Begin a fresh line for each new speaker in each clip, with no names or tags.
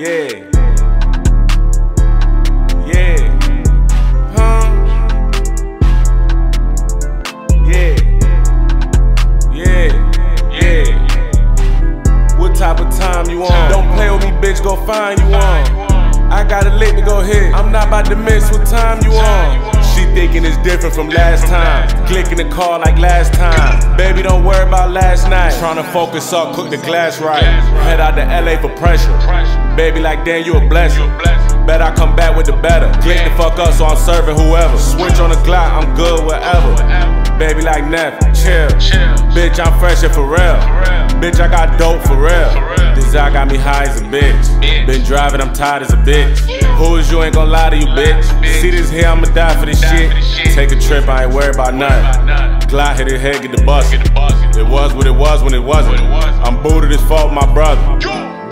Yeah. Yeah. Huh? Yeah. Yeah. Yeah. What type of time you on? Don't play with me, bitch, go find you on. I got a lick to go hit. I'm not about to miss what time you on. She thinking it's different from last time. Clicking the car like last time. Baby, don't worry about last night. Tryna focus up, cook the glass right. Head out to LA for pressure. Baby, like damn, you a blessing. Bet I come back with the better. Click the fuck up, so I'm serving whoever. Switch on the Glock, I'm good wherever. Baby, like Neff, chill. Bitch, I'm fresh and for real. Bitch, I got dope for real. This I got me high as a bitch. Been driving, I'm tired as a bitch. Who is you? Ain't gon' lie to you, bitch. See this here, I'ma die for this shit. Take a trip, I ain't worried about nothing. Hit his head, get the bus. It was what it was when it wasn't. I'm booted as fuck, my brother.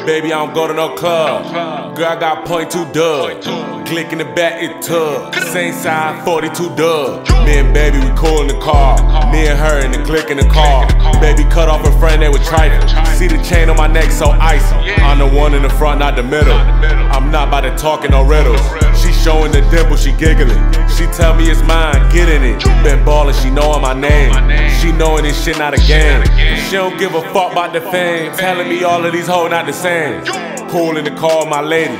Baby, I don't go to no club. Girl, I got point two dub. Click in the back, it tug. Same side, 42 dub. Me and baby, we cool in the car. Me and her in the click in the car. Baby cut off her friend, they was trifling. See the chain on my neck, so icy. I'm the one in the front, not the middle. I'm not about to talking no riddles. Showing the dimple, she giggling. She tell me it's mine, get in it. Been ballin', she knowin' my name. She knowin' this shit not a game. She don't give a fuck about the fame. Telling me all of these hoes not the same. Cool in the car, my lady.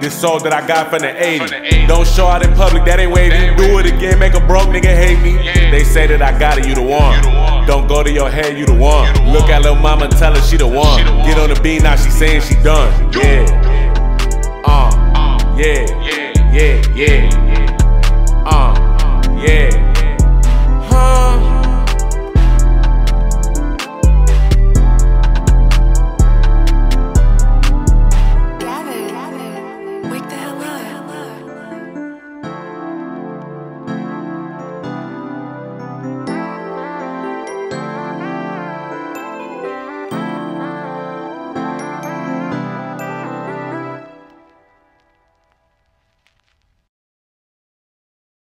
This soul that I got from the 80. Don't show out in public, that ain't wavy. Do it again, make a broke nigga hate me. They say that I got it, you the one. Don't go to your head, you the one. Look at little mama, tell her she the one. Get on the beat now, she saying she done.